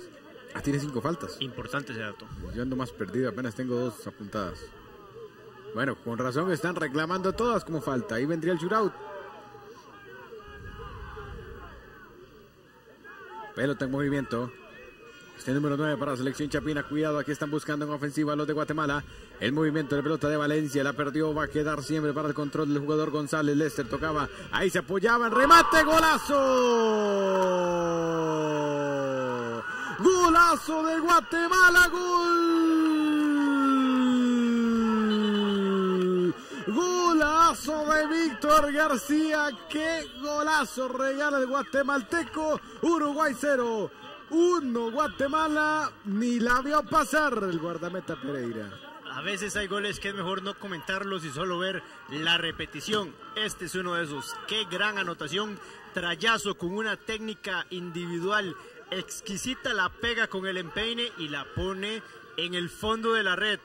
Ah, tiene cinco faltas. Importante ese dato. Yo ando más perdido, apenas tengo dos apuntadas. Bueno, con razón están reclamando todas como falta. Ahí vendría el shootout. Pelota en movimiento. Este número 9 para la selección Chapina. Cuidado, aquí están buscando en ofensiva los de Guatemala. El movimiento de pelota de Valencia. La perdió. Va a quedar siempre para el control del jugador González. Lester tocaba. Ahí se apoyaban. Remate. Golazo. Golazo de Guatemala. Gol. Golazo de Víctor García. Qué golazo regala el guatemalteco. Uruguay 0. 1 Guatemala. Ni la vio pasar el guardameta Pereira. A veces hay goles que es mejor no comentarlos y solo ver la repetición. Este es uno de esos. Qué gran anotación. Trayazo con una técnica individual exquisita. La pega con el empeine y la pone en el fondo de la red.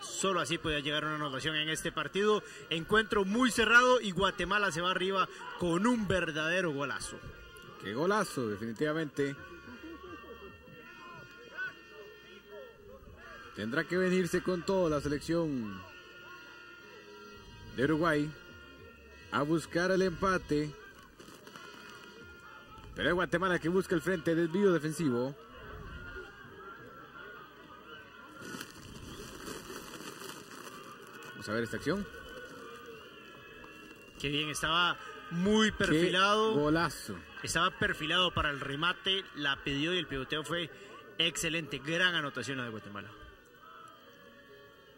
Solo así podía llegar una anotación en este partido. Encuentro muy cerrado y Guatemala se va arriba con un verdadero golazo. Qué golazo, definitivamente. Tendrá que venirse con toda la selección de Uruguay a buscar el empate. Pero es Guatemala que busca el frente, desvío defensivo. Vamos a ver esta acción. Qué bien, estaba muy Qué perfilado. golazo. Estaba perfilado para el remate, la pidió y el pivoteo fue excelente. Gran anotación la de Guatemala.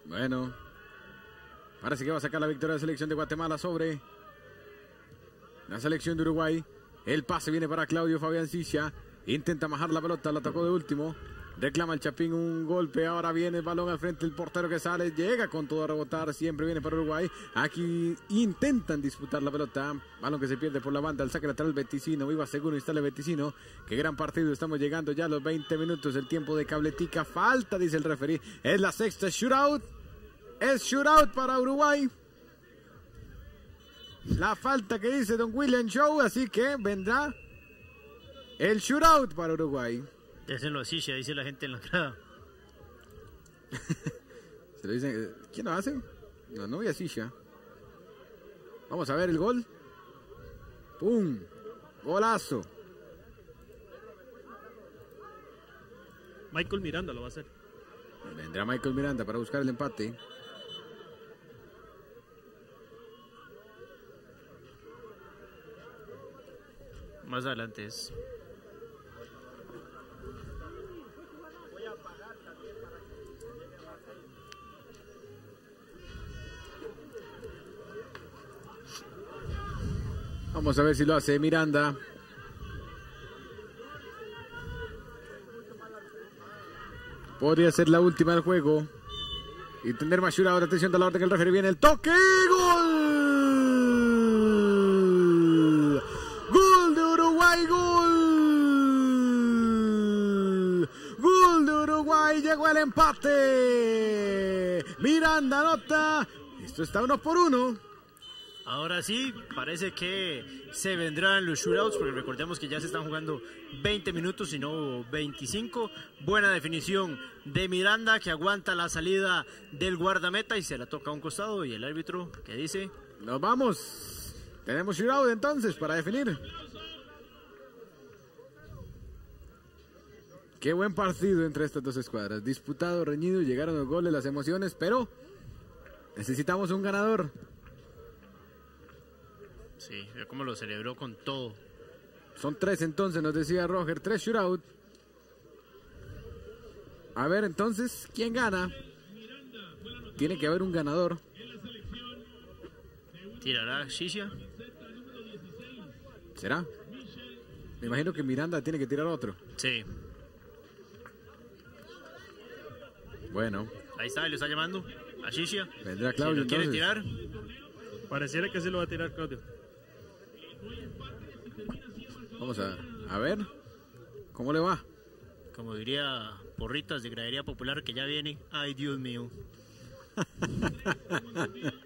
Bueno, parece que va a sacar la victoria de la selección de Guatemala sobre la selección de Uruguay. El pase viene para Claudio Fabián Cicia. Intenta majar la pelota, la tocó de último. Reclama el Chapín un golpe. Ahora viene el balón al frente. El portero que sale llega con todo a rebotar. Siempre viene para Uruguay. Aquí intentan disputar la pelota. Balón que se pierde por la banda. El saque lateral Beticino. Viva seguro. Instala Beticino. Qué gran partido. Estamos llegando ya a los 20 minutos. El tiempo de cabletica. Falta, dice el referee. Es la sexta shootout. Es shootout para Uruguay. La falta que dice Don William Show. Así que vendrá el shootout para Uruguay. Déjenlo así, ya dice la gente en la grada. Se lo dicen, eh, ¿quién lo hace? La novia Sisha. Vamos a ver el gol. ¡Pum! Golazo. Michael Miranda lo va a hacer. Vendrá Michael Miranda para buscar el empate. Más adelante es. Vamos a ver si lo hace Miranda. Podría ser la última del juego. Y tener shootout. Atención de la orden que el referee viene el toque. ¡Gol! ¡Gol de Uruguay! ¡Gol! ¡Gol de Uruguay! Llegó el empate. Miranda anota. Esto está uno por uno. Ahora sí, parece que se vendrán los shootouts, porque recordemos que ya se están jugando 20 minutos y no 25. Buena definición de Miranda que aguanta la salida del guardameta y se la toca a un costado. Y el árbitro que dice: Nos vamos. Tenemos shootout entonces para definir. Qué buen partido entre estas dos escuadras. Disputado, reñido, llegaron los goles, las emociones, pero necesitamos un ganador. Sí, ve cómo lo celebró con todo. Son tres entonces, nos decía Roger, tres shootout. A ver entonces, ¿quién gana? Tiene que haber un ganador. Tirará Shisha. ¿Será? Me imagino que Miranda tiene que tirar otro. Sí, Bueno, ahí está, le está llamando a Shisha. vendrá Si Claudio lo quiere tirar. Pareciera que sí lo va a tirar Claudio. Vamos a, a ver. ¿Cómo le va? Como diría Porritas de Gradería Popular que ya viene. Ay, Dios mío.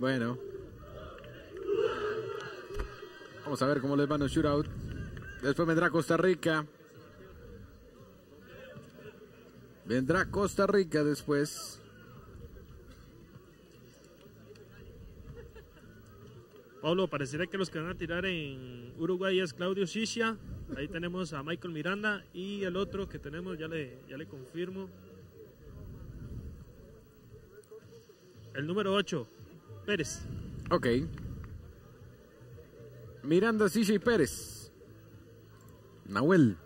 Bueno. Vamos a ver cómo les van los shootout. Después vendrá Costa Rica. Vendrá Costa Rica después. Pablo, pareciera que los que van a tirar en Uruguay es Claudio Shisha. Ahí tenemos a Michael Miranda y el otro que tenemos, ya le, ya le confirmo. El número 8, Pérez. Ok. Miranda, Sisha y Pérez. Nahuel.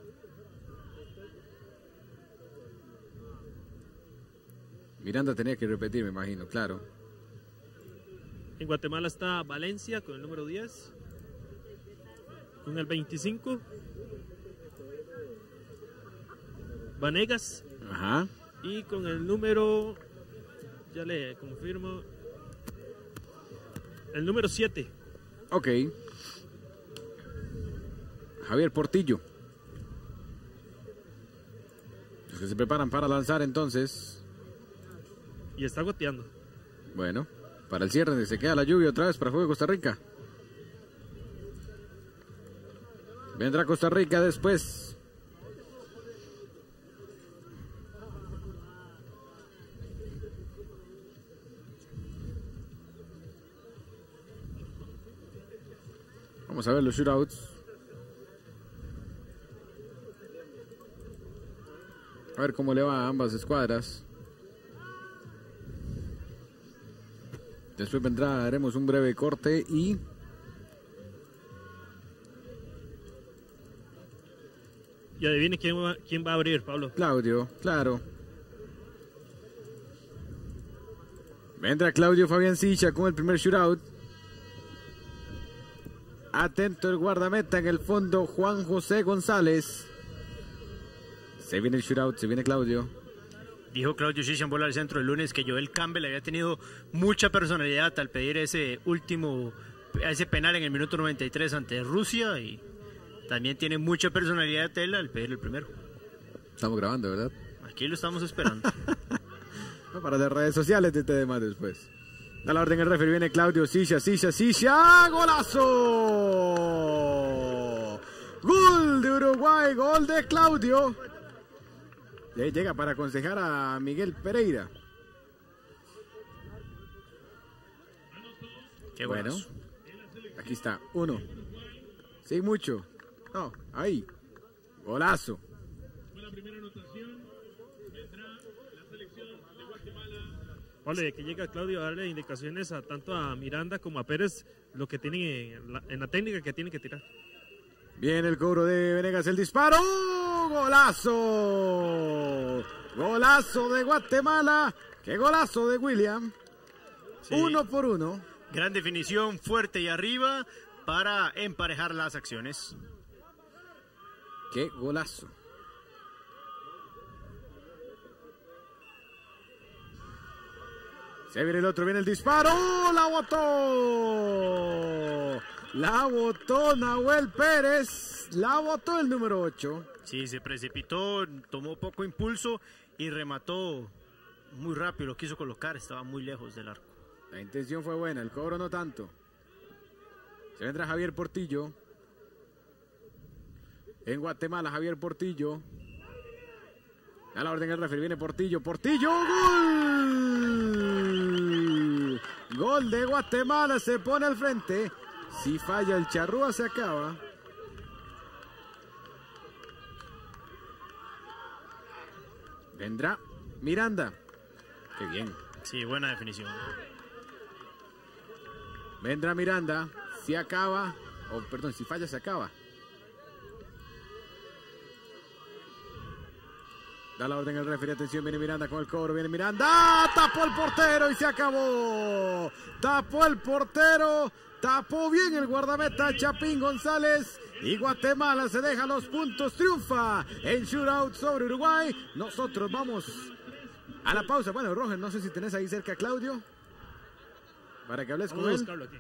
Miranda tenía que repetir, me imagino, claro. En Guatemala está Valencia con el número 10. Con el 25. Vanegas. Ajá. Y con el número. Ya le confirmo. El número 7. Ok. Javier Portillo. Los que se preparan para lanzar entonces. Y está goteando. Bueno, para el cierre se queda la lluvia otra vez para el juego de Costa Rica. Vendrá Costa Rica después. Vamos a ver los shootouts. A ver cómo le va a ambas escuadras. Después vendrá, haremos un breve corte y Y adivine quién va, quién va a abrir, Pablo. Claudio, claro. Vendrá Claudio Fabián Sicha con el primer shootout. Atento el guardameta en el fondo, Juan José González. Se viene el shootout, se viene Claudio. Dijo Claudio Shisha en bola al centro el lunes que Joel Campbell había tenido mucha personalidad al pedir ese último, ese penal en el minuto 93 ante Rusia y también tiene mucha personalidad él al pedir el primero. Estamos grabando, ¿verdad? Aquí lo estamos esperando. No, Para las redes sociales de este demás después. A la orden el referee viene Claudio Silla, Silla, Silla. ¡Golazo! Gol de Uruguay, gol de Claudio. Y ahí llega para aconsejar a Miguel Pereira. Qué Bueno, aquí está, uno. Sin mucho. No, ahí. Golazo. Vale, que llega Claudio a darle indicaciones a tanto a Miranda como a Pérez lo que tienen en la, en la técnica que tienen que tirar. Viene el cobro de Venegas, el disparo. ¡Golazo! Golazo de Guatemala. ¡Qué golazo de William! Sí. Uno por uno. Gran definición, fuerte y arriba para emparejar las acciones. ¡Qué golazo! Se viene el otro, viene el disparo. ¡La botó! La botó Nahuel Pérez. La botó el número 8. Sí, se precipitó, tomó poco impulso y remató muy rápido. Lo quiso colocar, estaba muy lejos del arco. La intención fue buena, el cobro no tanto. Se vendrá Javier Portillo. En Guatemala, Javier Portillo. A la orden del referee viene Portillo. Portillo, gol. Gol de Guatemala, se pone al frente. Si falla el charrúa, se acaba. Vendrá Miranda. Qué bien. Sí, buena definición. Vendrá Miranda. Si acaba. O perdón, si falla, se acaba. Da la orden el referee, atención, viene Miranda con el cobro, viene Miranda, ¡Ah! tapó el portero y se acabó. Tapó el portero, tapó bien el guardameta Chapín González y Guatemala se deja los puntos, triunfa en shootout sobre Uruguay. Nosotros vamos a la pausa. Bueno, Roger, no sé si tenés ahí cerca a Claudio para que hables Vamos con a él, buscarlo aquí.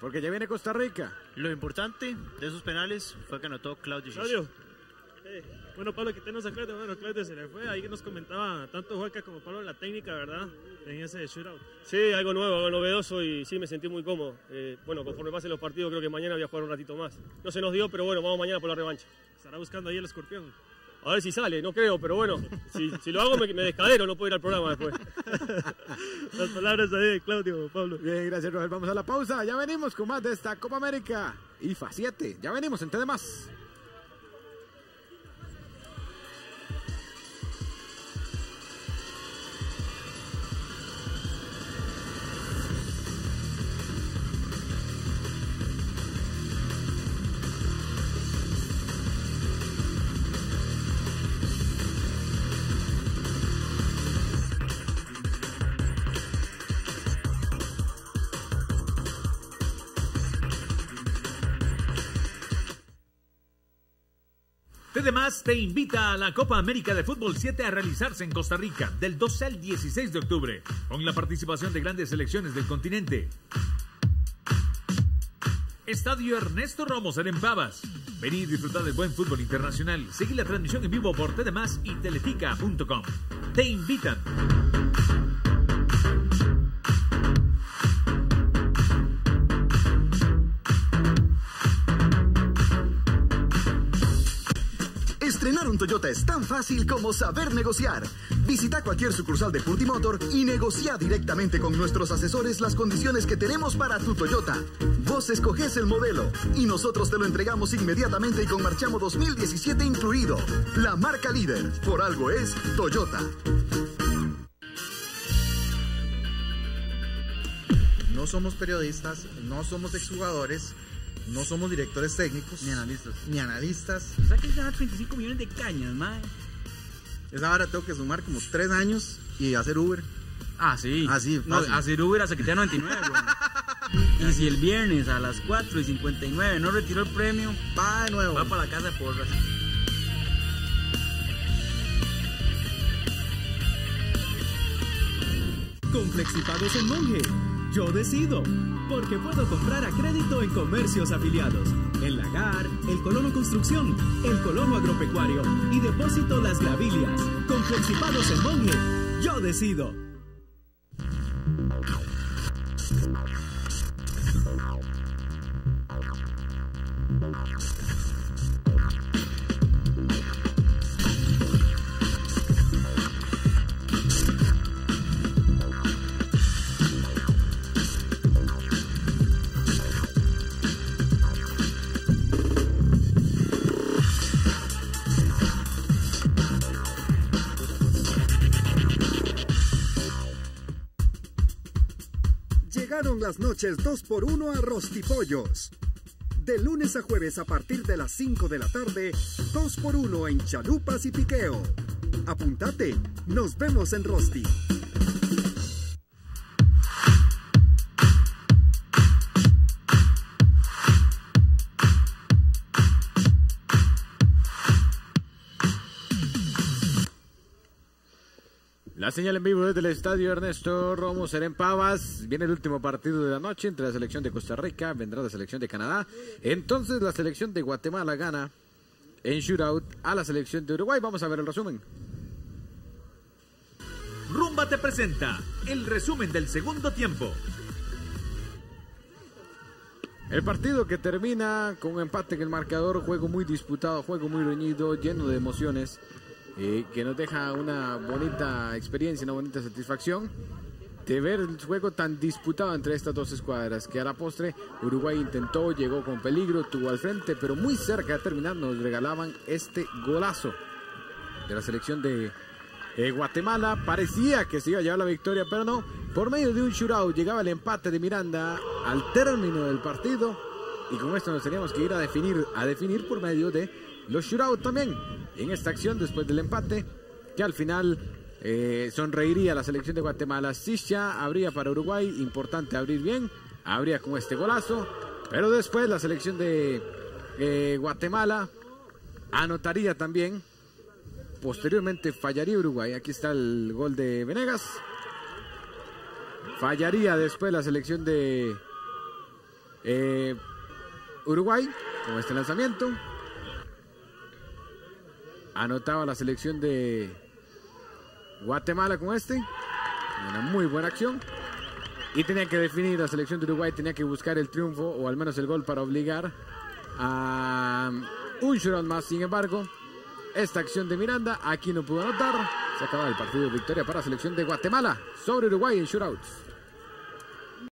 porque ya viene Costa Rica. Lo importante de esos penales fue que anotó Claudio. Claudio. Eh, bueno, Pablo, quítanos a Claudio. Bueno, Claudio se le fue. Ahí nos comentaba tanto Juanca como Pablo la técnica, ¿verdad? En ese shootout. Sí, algo nuevo, algo novedoso y sí me sentí muy cómodo. Eh, bueno, conforme pasen los partidos, creo que mañana voy a jugar un ratito más. No se nos dio, pero bueno, vamos mañana por la revancha. Estará buscando ahí el escorpión. A ver si sale, no creo, pero bueno, si, si lo hago me, me descadero, no puedo ir al programa después. Las palabras ahí de Claudio, Pablo. Bien, gracias Roger. Vamos a la pausa. Ya venimos con más de esta Copa América. IFA 7. Ya venimos en de más. Te invita a la Copa América de Fútbol 7 a realizarse en Costa Rica del 12 al 16 de octubre, con la participación de grandes selecciones del continente. Estadio Ernesto Ramos en Empavas. Vení y disfrutar del buen fútbol internacional. Seguí la transmisión en vivo por TDMás y teletica.com. Te invitan. Toyota es tan fácil como saber negociar. Visita cualquier sucursal de Multimotor y negocia directamente con nuestros asesores las condiciones que tenemos para tu Toyota. Vos escoges el modelo y nosotros te lo entregamos inmediatamente y con Marchamo 2017 incluido. La marca líder, por algo es Toyota. No somos periodistas, no somos exjugadores, no somos directores técnicos. Ni analistas. Ni analistas. O sea que se 35 millones de cañas, mae. Esa hora tengo que sumar como tres años y hacer Uber. Ah, sí. Así, No, hacer Uber hasta que tenga 99, güey. Y si el viernes a las 4 y 59 no retiró el premio, Va de nuevo. va para la casa de porras. Con Flexipagos en Monje, yo decido, porque puedo comprar a crédito en comercios afiliados, el Lagar, el Colono Construcción, el Colono Agropecuario y Depósito Las Gravilias. Con en Monje, yo decido. Las noches 2x1 a Rostipollos. De lunes a jueves a partir de las 5 de la tarde, 2x1 en chalupas y piqueo. Apuntate, nos vemos en Rosti. La señal en vivo desde el estadio Ernesto Romo será en Pavas. Viene el último partido de la noche entre la selección de Costa Rica, vendrá la selección de Canadá. Entonces la selección de Guatemala gana en shootout a la selección de Uruguay. Vamos a ver el resumen. Rumba te presenta el resumen del segundo tiempo. El partido que termina con un empate en el marcador, juego muy disputado, juego muy reñido, lleno de emociones, eh, que nos deja una bonita experiencia, una bonita satisfacción de ver el juego tan disputado entre estas dos escuadras, que a la postre Uruguay intentó, llegó con peligro, tuvo al frente, pero muy cerca de terminar nos regalaban este golazo de la selección de Guatemala. Parecía que se iba a llevar la victoria, pero no. Por medio de un shootout llegaba el empate de Miranda al término del partido y con esto nos teníamos que ir a definir, a definir por medio de los shootouts también en esta acción después del empate que al final eh, sonreiría la selección de Guatemala. Sisha habría para Uruguay, importante abrir bien, habría con este golazo, pero después la selección de eh, Guatemala anotaría también. Posteriormente fallaría Uruguay. Aquí está el gol de Venegas. Fallaría después la selección de eh, Uruguay con este lanzamiento. Anotaba la selección de Guatemala con este. Una muy buena acción. Y tenía que definir la selección de Uruguay, tenía que buscar el triunfo o al menos el gol para obligar a un shootout más. Sin embargo, esta acción de Miranda aquí no pudo anotar. Se acaba el partido de victoria para la selección de Guatemala sobre Uruguay en shootouts.